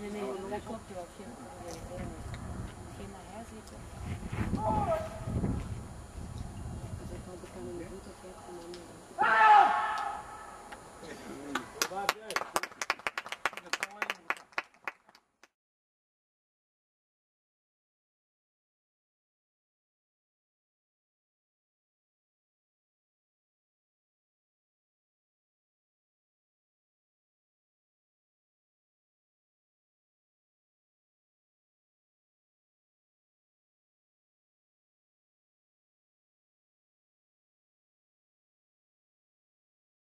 Nee, nee, dat klopt wel. Geen, geen